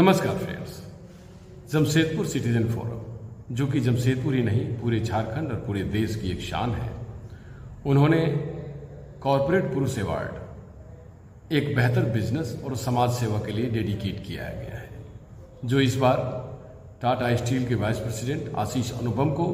नमस्कार friends Jamshedpur citizen forum जो कि जमशेदपुर ही नहीं, पूरे झारखंड और पूरे देश की एक शान है, उन्होंने कॉरपोरेट पुरुष अवार्ड एक बेहतर बिज़नेस और समाज सेवा के लिए डेडिकेट किया गया है, जो इस बार टाटा स्टील के वाइस प्रेसिडेंट आशीष अनुपम को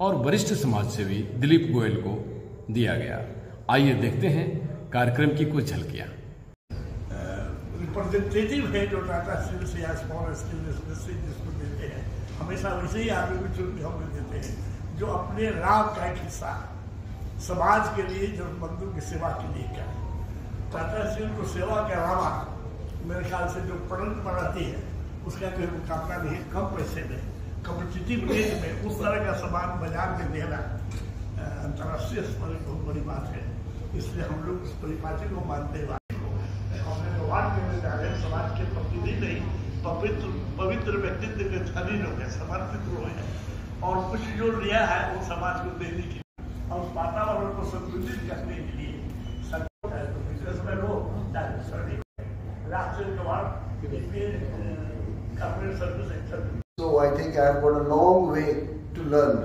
और वरिष्ठ समाज सेवी दिलीप गोयल को दिया गया। आइए देखते हैं कार्यक्रम की कुछ झलकियाँ। रिप्रेजेंटेटिव है जो स्टील से या स्मॉल स्टील इंडस्ट्री जिसको देते हैं हमेशा वैसे ही आदमी को चुन के हम देते हैं, जो अपने लाभ का एक हिस्सा, समाज के लिए जरूरतमंदों की सेवा के लिए क्या टाटा स्टील को सेवा के अलावा, मेरे ख्याल से जो प्रोडक्ट बनाती है, उसका कोई मुकाबला नहीं है। कम पैसे में कम्पिटिटिव रेट में, उस तरह का सामान बाज़ार में देना अंतर्राष्ट्रीय स्तर बहुत बड़ी बात है। इसलिए हम लोग उस परिपाटी को मानते हैं। भगवान के रहे समाज के प्रतिनिधि नहीं पवित्र पवित्र व्यक्तित्व के धनी लोग हैं समर्पित लोग हैं। और कुछ जो लिया है वो समाज को देने के लिए और वातावरण को संतुलित करने के लिए तो So I think I have got a long way to learn.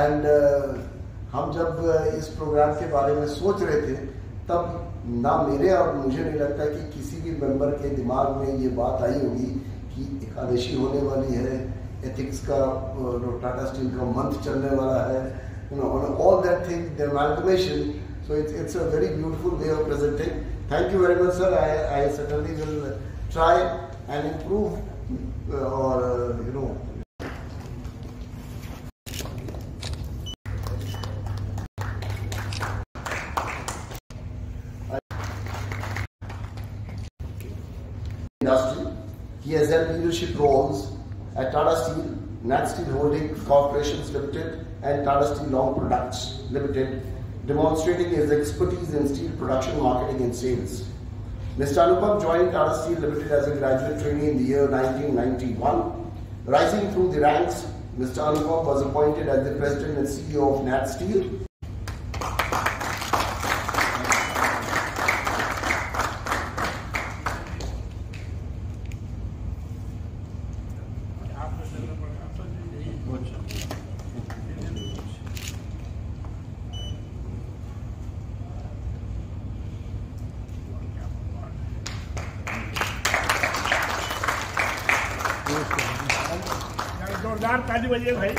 And uh, हम जब इस प्रोग्राम के बारे में सोच रहे थे तब ना मेरे और मुझे नहीं लगता कि किसी भी मेंबर के दिमाग में ये बात आई होगी कि एकादशी होने वाली है एथिक्स का टाटा स्टील का मंथ चलने वाला है all that thing so it's it's a very beautiful way of presenting thank you very much sir I I certainly will try and improve और you know leadership roles at Tata Steel, Nat Steel Holding Corporations Limited, and Tata Steel Long Products Limited, demonstrating his expertise in steel production, marketing, and sales. Mr. Anupam joined Tata Steel Limited as a graduate trainee in the year 1991. Rising through the ranks, Mr. Anupam was appointed as the president and CEO of Nat Steel जोरदार ताली बजे भाई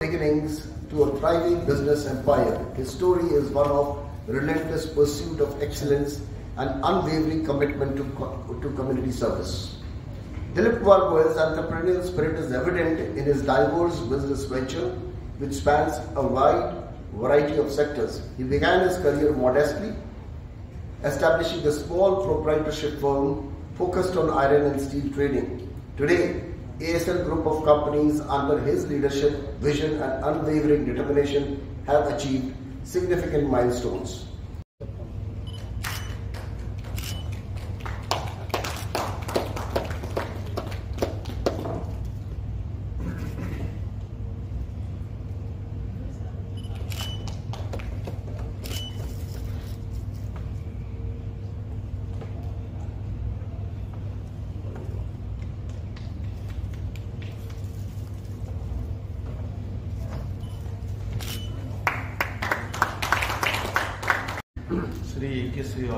beginnings to a thriving business empire. His story is one of relentless pursuit of excellence and unwavering commitment to, co- to community service. Dilip Kumar Goyal's entrepreneurial spirit is evident in his diverse business venture, which spans a wide variety of sectors. He began his career modestly, establishing a small proprietorship firm focused on iron and steel trading. Today, ASL group of companies under his leadership, vision and unwavering determination have achieved significant milestones.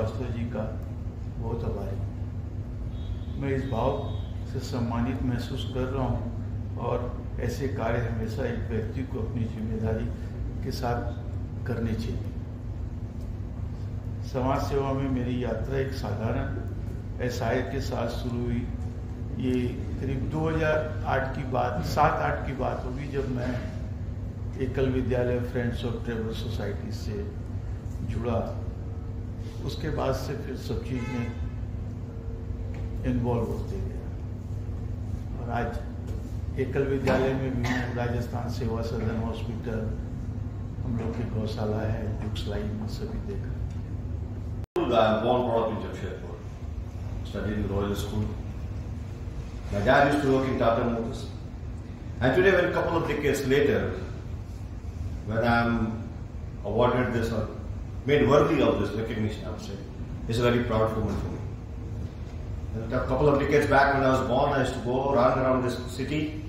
Srivastava ji का बहुत आभारी मैं इस भाव से सम्मानित महसूस कर रहा हूँ और ऐसे कार्य हमेशा एक व्यक्ति को अपनी ज़िम्मेदारी के साथ करने चाहिए। समाज सेवा में मेरी यात्रा एक साधारण एस के साथ शुरू हुई। ये करीब 2008 की बात, सात आठ की बात होगी जब मैं एकल विद्यालय फ्रेंड्स ऑफ़ ट्रेवल सोसाइटी से जुड़ा उसके बाद से फिर सब चीज़ में इन्वॉल्व होते गया और आज एकल विद्यालय में भी राजस्थान सेवा सदन हॉस्पिटल हम लोग की गौशाला है बुक्स लाइन में सभी देख। And today, when a couple of decades later, when I'm awarded this or made worthy of this recognition, I would say, is a very proud moment for me. And a couple of decades back when I was born, I used to go run around this city.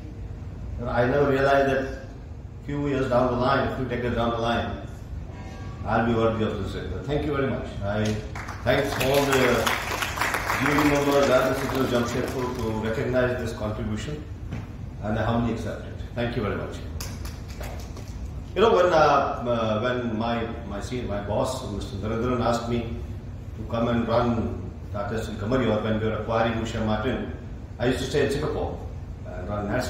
And I never realized that a few years down the line, a few decades down the line, I'll be worthy of this. Thank you very much. I thanks all the jury members and the city of Jamshedpur to recognize this contribution and I humbly accept it. Thank you very much. You know, when uh, uh, when my my senior, my boss, Mr. Narendran, asked me to come and run Tata Steel Kamari or when we were acquiring Usha Martin, I used to stay in Singapore and run Nat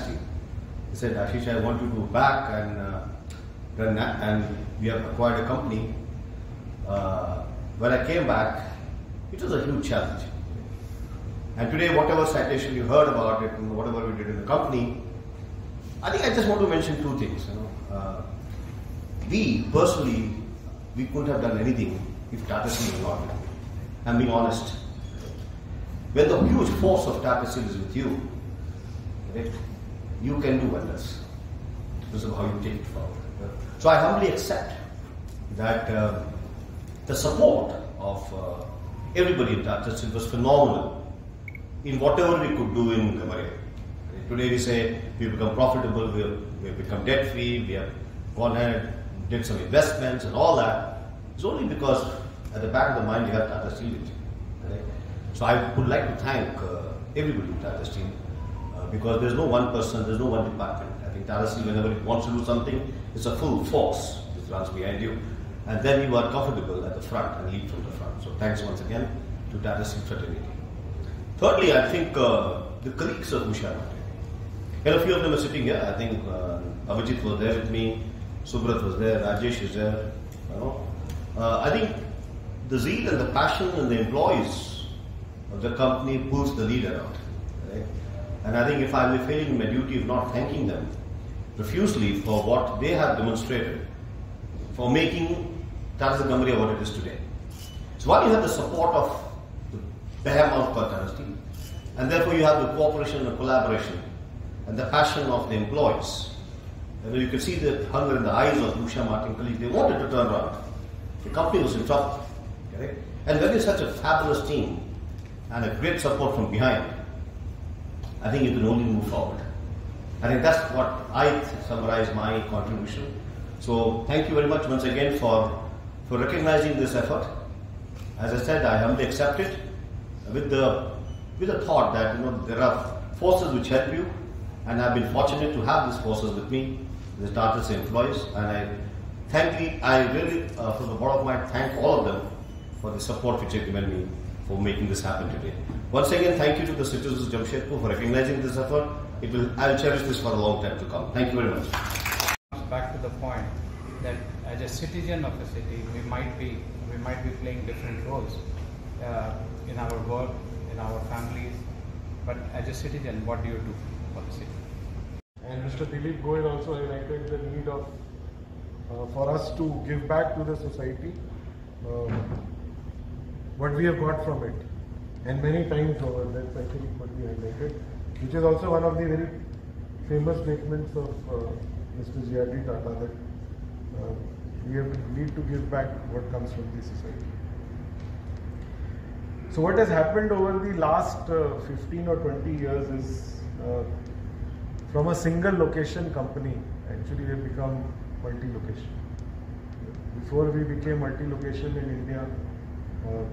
he said, Ashish, I want you to go back and uh, run and we have acquired a company. Uh, when I came back, it was a huge challenge. And today, whatever citation you heard about it and whatever we did in the company, I think I just want to mention two things. You know, uh, we personally, we couldn't have done anything if Tata Steel was not with I'm being honest. When the huge force of Tata Steel is with you, right, you can do wonders. This is how you take it forward. So I humbly accept that uh, the support of uh, everybody in Tata Steel was phenomenal in whatever we could do in Gamare. Today we say we become profitable, we have, we have become debt free, we have gone ahead, did some investments and all that. It's only because at the back of the mind you have Tata Steel. So I would like to thank uh, everybody in Tata Steel because there's no one person, there's no one department. I think Tata Steel, whenever it wants to do something, it's a full force which runs behind you. And then you are comfortable at the front and lead from the front. So thanks once again to Tata Steel fraternity. Thirdly, I think uh, the colleagues of Usha. And a few of them are sitting here. I think uh, Abhijit was there with me, Subrat was there, Rajesh is there. You know. Uh, I think the zeal and the passion and the employees of the company pulls the leader out. And I think if I will failing my duty of not thanking them profusely for what they have demonstrated for making Tata Gamri what it is today. So while you have the support of the behemoth Steel, and therefore you have the cooperation and the collaboration and the passion of the employees. And you can see the hunger in the eyes of Usha Martin. They wanted to turn around. The company was in trouble. And when you such a fabulous team and a great support from behind, I think you can only move forward. I think that's what I summarize my contribution. So thank you very much once again for, for recognizing this effort. As I said, I humbly accept it with the, with the thought that you know there are forces which help you and I've been fortunate to have these forces with me, the Tata's employees, and I thank I really, uh, from the bottom of my thank all of them for the support which they've given me for making this happen today. Once again, thank you to the citizens of Jamshedpur for recognizing this effort. It will, I will cherish this for a long time to come. Thank you very much. Back to the point that as a citizen of a city, we might be we might be playing different roles uh, in our work, in our families. But as a citizen, what do you do for the city? And Mr. Dilip Goyal also highlighted the need of uh, for us to give back to the society. Uh, what we have got from it. And many times over, that's actually what we highlighted, which is also one of the very famous statements of uh, Mr. G.R.D. Tata that uh, we have need to give back what comes from the society. So what has happened over the last uh, 15 or 20 years is uh, from a single location company, actually we have become multi-location. Before we became multi-location in India, uh,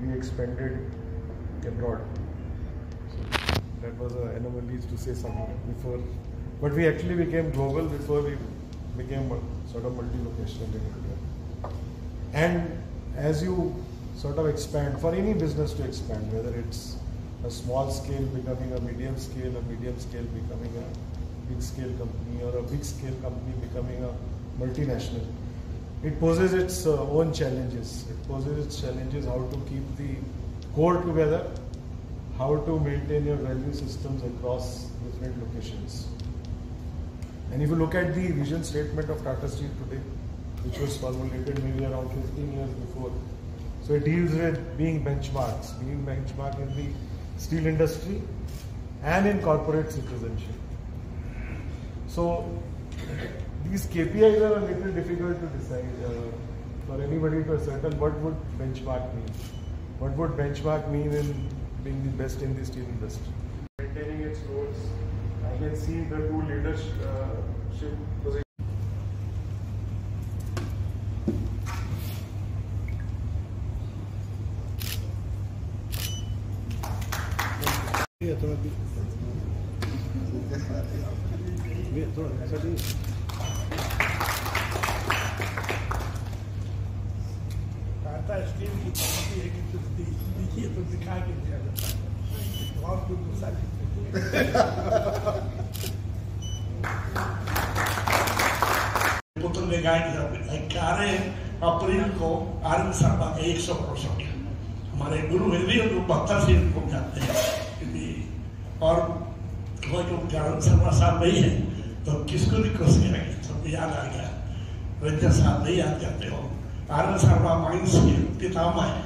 we expanded abroad. So that was an anomaly to say something before. But we actually became global before we became sort of multi-locational in India. And as you sort of expand, for any business to expand, whether it's a small scale becoming a medium scale, a medium scale becoming a big scale company, or a big scale company becoming a multinational, it poses its uh, own challenges. It poses its challenges how to keep the core together, how to maintain your value systems across different locations. And if you look at the vision statement of Tata Steel today, which was formulated maybe around 15 years before, so it deals with being benchmarks, being benchmark in the steel industry and in corporate citizenship. So these KPIs are a little difficult to decide. Uh, for anybody to ascertain what would benchmark mean. What would benchmark mean in being the best in the steel industry? Maintaining its roles, I can see the two leadership uh, positions. की है कि दिखिए तो दिखा के दिया जाता और कुछ दूसरा पुत्र ने गाय ग्यारह अप्रैल को आनंद शर्मा का एक सौ परसेंट हमारे गुरु हिंदी और बहत्तर से इनको जाते हैं। और वो जो आनंद शर्मा साहब नहीं है। तो किसको रिक्वेस्ट करेंगे सबको याद आ गया। रंजन साहब नहीं याद करते हो। आनंद शर्मा माइंस के पितामह है।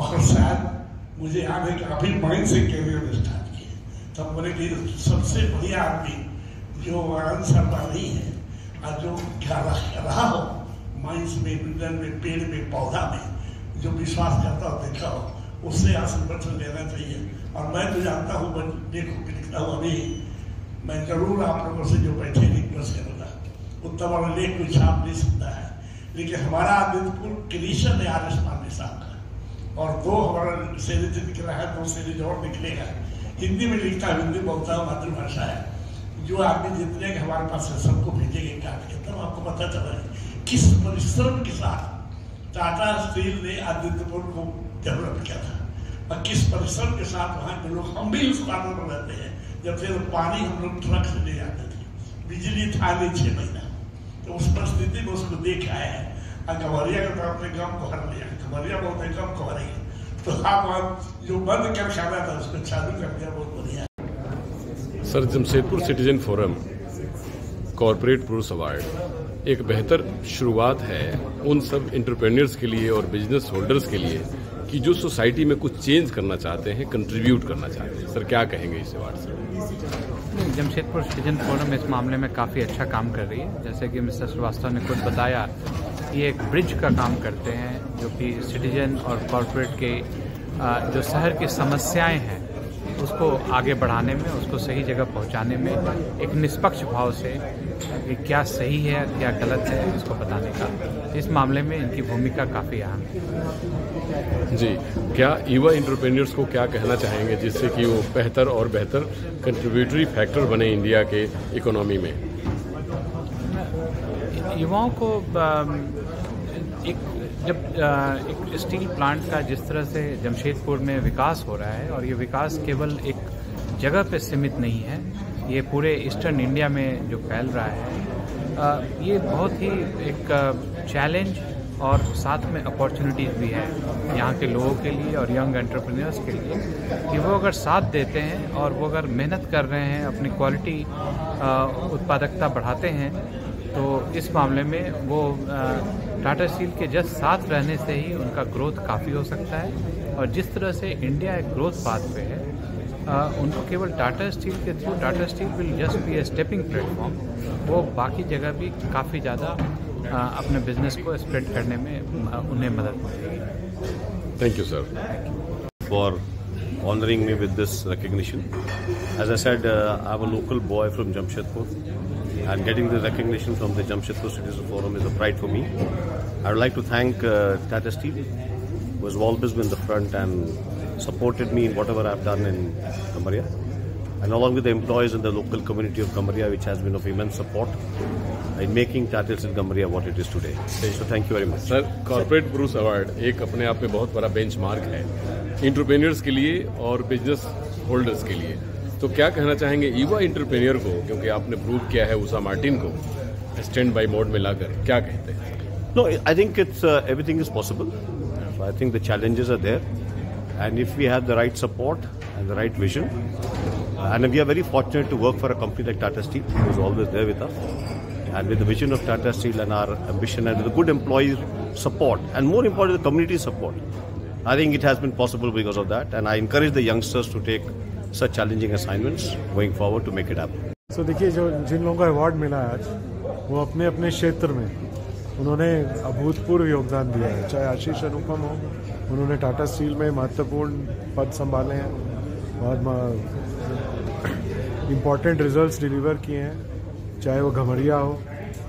और शायद मुझे याद है कि अभी माइंस से कैरियर स्टार्ट किए। तब बोले कि सबसे बढ़िया आदमी जो आनंद शर्मा नहीं है, और जो रहा हो, माइंस में विज्ञान में, पेड़ में, पौधा में, जो विश्वास करता हो, देखा हो, उससे आशीर्वचन लेना चाहिए। और मैं तो जानता हूँ देखो लिखता हूँ। अभी मैं ज़रूर आप लोगों से जो बैठे रिक्वेस्ट करूँगा उतना बड़ा लेख कोई छाप नहीं सकता है। लेकिन हमारा आदित्यपुर क्रिशन है आर एस पांडे साहब का। और दो हमारा सीरीज़ निकल रहा है, दो सीरीज़ और निकलेगा। हिंदी में लिखता हिंदी बोलता हूँ मातृभाषा है। जो आदमी जितने हमारे पास है, सबको भेजेंगे काट के तब आपको पता चला है। किस परिश्रम के साथ टाटा स्टील ने आदित्यपुर को डेवलप किया था? किस परिश्रम के साथ वहाँ के लोग, हम भी उस कानून में रहते हैं, जब फिर पानी हम लोग ट्रक से ले जाते थे। बिजली था नहीं छह महीना। तो उस परिस्थिति में उसको देख आए हैं और गवरिया का तो अपने गम को हर लिया गवरिया बोलते गम को हरेंगे तो आप जो बंद कर खाना था, उसको चालू कर दिया, बहुत बढ़िया। Sir, Jamshedpur citizen forum, corporate Purush award. एक बेहतर शुरुआत है उन सब इंटरप्रेन्योर्स के लिए और बिज़नेस होल्डर्स के लिए। कि जो सोसाइटी में कुछ चेंज करना चाहते हैं, कंट्रीब्यूट करना चाहते हैं। सर, क्या कहेंगे इस अवार्ड से? जमशेदपुर सिटीजन फोरम इस मामले में काफ़ी अच्छा काम कर रही है। जैसे कि मिस्टर श्रीवास्तव ने खुद बताया, ये एक ब्रिज का काम करते हैं, जो कि सिटीजन और कॉरपोरेट के जो शहर की समस्याएँ हैं, उसको आगे बढ़ाने में, उसको सही जगह पहुँचाने में एक निष्पक्ष भाव से कि क्या सही है क्या गलत है इसको बताने का। इस मामले में इनकी भूमिका काफ़ी अहम है। जी क्या युवा इंटरप्रेन्योर्स को क्या कहना चाहेंगे जिससे कि वो बेहतर और बेहतर कंट्रीब्यूटरी फैक्टर बने इंडिया के इकोनॉमी में? युवाओं को एक जब एक स्टील प्लांट का जिस तरह से जमशेदपुर में विकास हो रहा है और ये विकास केवल एक जगह पे सीमित नहीं है ये पूरे ईस्टर्न इंडिया में जो फैल रहा है ये बहुत ही एक चैलेंज और साथ में अपॉर्चुनिटीज़ भी है यहाँ के लोगों के लिए और यंग एंटरप्रेन्योर्स के लिए कि वो अगर साथ देते हैं और वो अगर मेहनत कर रहे हैं, अपनी क्वालिटी उत्पादकता बढ़ाते हैं तो इस मामले में वो टाटा स्टील के जस्ट साथ रहने से ही उनका ग्रोथ काफ़ी हो सकता है। और जिस तरह से इंडिया एक ग्रोथ पाथ पे है उनको केवल टाटा स्टील के through Tata steel will just be a stepping platform वो बाकी जगह भी काफ़ी ज़्यादा अपने बिज़नेस को स्प्रेड करने में उन्हें मदद मिलेगी thank you sir for honoring me with this recognition. As I said, uh, I'm a local boy from Jamshedpur and getting the recognition from the Jamshedpur Citizen Forum is a pride for me. I would like to thank uh, Tata Steel, who has always been the front and supported me in whatever I've done in Kamaria. And along with the employees in the local community of Kamaria, which has been of immense support in making Tata Steel Kamaria what it is today. So thank you very much. Sir corporate Purush award एक अपने आप में बहुत बड़ा benchmark है entrepreneurs के लिए और बिज़नेस होल्डर्स के लिए तो क्या कहना चाहेंगे युवा इंटरप्रेन्योर को क्योंकि आपने प्रूव किया है उषा मार्टिन को स्टैंड बाई मोड में लाकर क्या कहते हैं think it's uh, everything is possible. So I think the challenges are there, and if we have the right support and the right vision, uh, and we are very fortunate to work for a company like Tata Steel, who is always there with us, and with the vision of Tata Steel and our ambition and with the good employee support, and more importantly, the community support. I think it has been possible because of that, and I encourage the youngsters to take such challenging assignments going forward to make it happen. So देखिए जो जिन लोगों को award मिला है आज वो अपने अपने क्षेत्र में उन्होंने अभूतपूर्व योगदान दिया है चाहे आशीष अनुपम हो उन्होंने टाटा स्टील में महत्वपूर्ण पद संभाले हैं, बहुत इंपॉर्टेंट रिजल्ट्स डिलीवर किए हैं, चाहे वो घमरिया हो,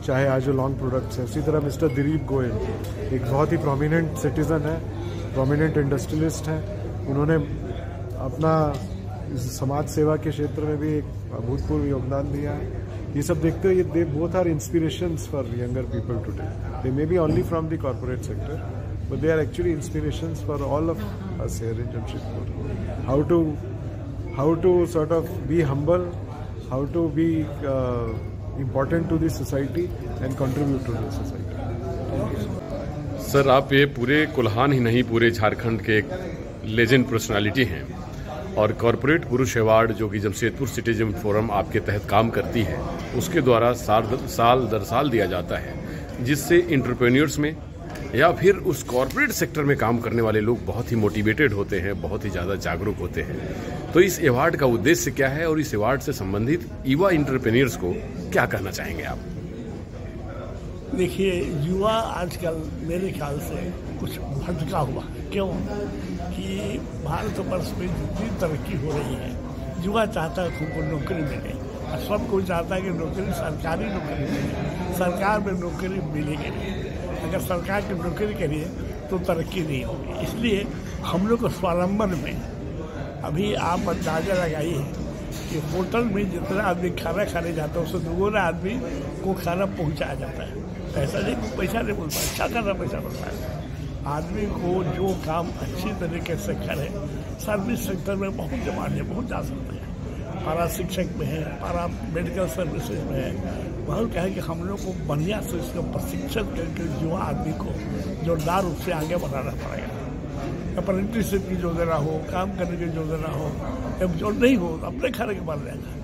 चाहे आज जो लॉन्ग प्रोडक्ट्स है। उसी तरह मिस्टर दिलीप गोयल एक बहुत ही प्रोमिनेंट सिटीज़न है प्रोमिनेंट इंडस्ट्रियलिस्ट हैं। उन्होंने अपना समाज सेवा के क्षेत्र में भी एक अभूतपूर्व योगदान दिया है। ये सब देखते हुए they both are inspiration for younger people today they may be only from the corporate sector but they are actually inspirations for all of us here in Jamshedpur. How to how to sort of be humble, how to be uh, important to the society and contribute to the society. Sir आप ये पूरे कुल्हान ही नहीं पूरे झारखंड के एक legend personality हैं और corporate पुरुष अवार्ड जो कि जमशेदपुर सिटीजन फोरम आपके तहत काम करती है उसके द्वारा साल दर साल दिया जाता है जिससे इंटरप्रेन्योर्स में या फिर उस कॉरपोरेट सेक्टर में काम करने वाले लोग बहुत ही मोटिवेटेड होते हैं, बहुत ही ज़्यादा जागरूक होते हैं। तो इस अवार्ड का उद्देश्य क्या है और इस अवार्ड से संबंधित युवा इंटरप्रेन्योर्स को क्या कहना चाहेंगे आप? देखिए, युवा आजकल मेरे ख्याल से कुछ भटका हुआ। क्यों? कि भारतवर्ष में जितनी तरक्की हो रही है, युवा चाहता है खुद को नौकरी मिले और सब कोई चाहता है कि नौकरी सरकारी नौकरी मिले। सरकार में नौकरी मिलेगी नहीं। अगर सरकार की नौकरी करिए तो तरक्की नहीं होगी। इसलिए हम लोग को स्वावलंबन में अभी आप अंदाज़ा लगाइए कि होटल में जितना आदमी खाना खाने जाता है, उससे दोगुना आदमी को खाना पहुँचाया जाता है। पैसा नहीं पैसा नहीं बोलता अच्छा खासा पैसा बोलता है। आदमी को जो काम अच्छी तरीके से करे सर्विस सेक्टर में बहुत डिमांड है, बहुत जा सकते हैं। पारा शिक्षक में है, पारा मेडिकल सर्विसेज़ में है बहुत क्या है कि हम लोग को बढ़िया से इसका प्रशिक्षण करके युवा आदमी को जोरदार रूप से आगे बढ़ाना पड़ेगा। अप्रेंटिसशिप की योजना हो, काम करने की योजना हो जब जो नहीं हो, अपने खाने के बढ़ जाएगा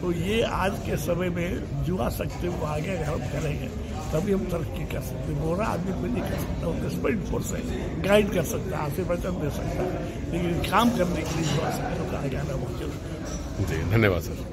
तो ये आज के समय में युवा शक्ति को आगे अगर हम करेंगे, तभी हम तरक्की कर सकते हैं। गोरा आदमी कोई नहीं कर सकता उनके स्पीड फोर्स है गाइड कर सकता है, आशीर्वचन दे सकता है। लेकिन काम करने के लिए युवा शक्ति को आगे आना ज़रूरी जी, धन्यवाद सर।